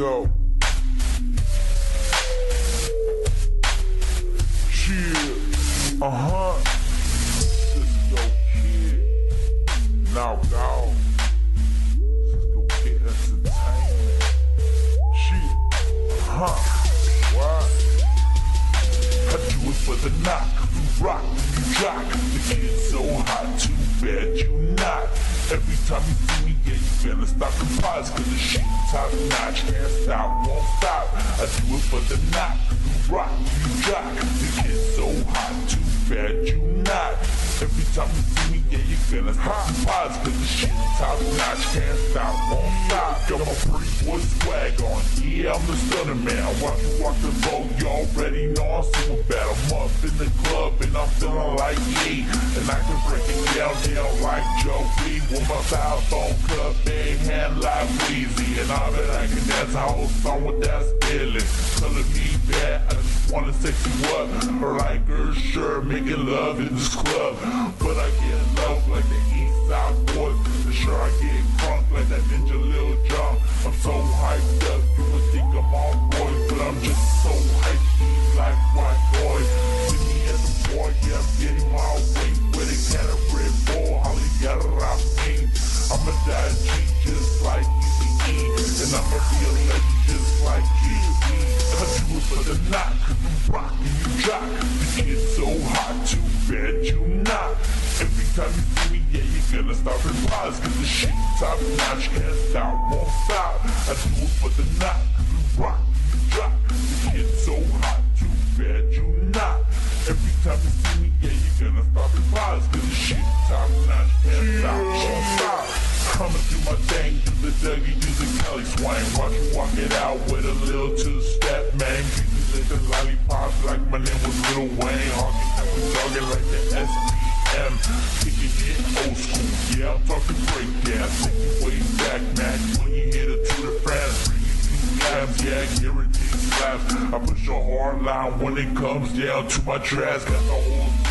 Yo. Chill. Uh huh. Cisco Kid. Now, dog. Cisco Kid Entertainment. Shit. Uh huh. What? I do it for the knock. You rock, you jock. The kid's so hot, too bad you not. Every time you see me, yeah, you better stop the pause, cause the shit top notch. Can't stop, won't stop. I do it for the knock. You rock, you jock. The kid's so hot, too bad you not. Every time you see me, yeah, you stop the pause, cause the shit top notch. Can't stop, won't stop. Got my pretty boy swag on. Yeah, I'm the stunner man. Watch you walk the boat, you already know I'm super bad. I'm up in the feeling like me. And I can break it down, like Joe B. With my style phone club, big hand like Weezy. And I bet I can dance whole song with that feeling. Color Me Badd, I just wanna sex you up. Or like her sure making love in this club. But I get love like the East Side Boyz. For sure I get I'ma die G just like Easy E. And I'ma be a legend just like G.E. Cause you was for the knock, cause you rock and you jock. The kid's so hot, too bad you not. Every time you see me, yeah, you're gonna stop and pause. Cause the shit top notch, can't stop, won't stop. I do it for the knock, cause you rock, swing. Watch me walk it out with a little two-step, man. Treat the lollipop, like my name was Lil Wayne. Hawking and we jogging like the SPM. Kicking it old school, yeah, I'm talking break dance. Take you way back, man. When you hit it to the France, labs, yeah, guaranteed slaps. I push a hard line when it comes down to my trash. Got the whole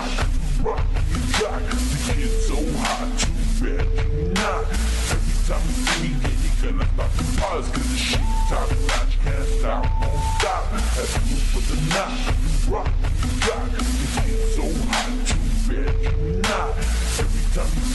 for rock, you jock. The kid's so hot, too bad you not. Every time you see me, yeah, you gonna stop the pause. Cause the shit top notch, can't stop, won't stop. Do it for the knock, you rock, you jock. The kid's so hot, too bad you not. Every time you